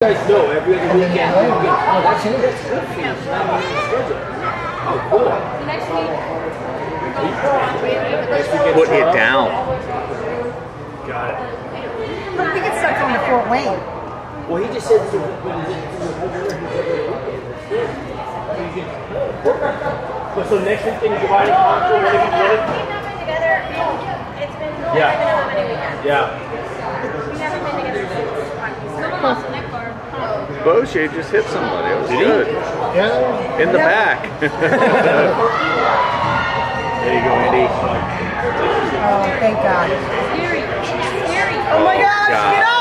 guys know every other weekend. Oh, that's it. That's good for you. So that means it's scheduled. Oh, cool. Next week. Put it down. Got it. But we can start going to Fort Wayne. Well, he just said. it's a- when is so next weekend you divide it conquer what if you get it? We've not been together. It's been Yeah. I've many weekends. Yeah. We haven't been together since. Someone Boshe just hit somebody. It was Did he? good. Yeah. In the back. There you go, Andy. Oh, thank God. Scary. Scary. Oh my gosh, God. get up!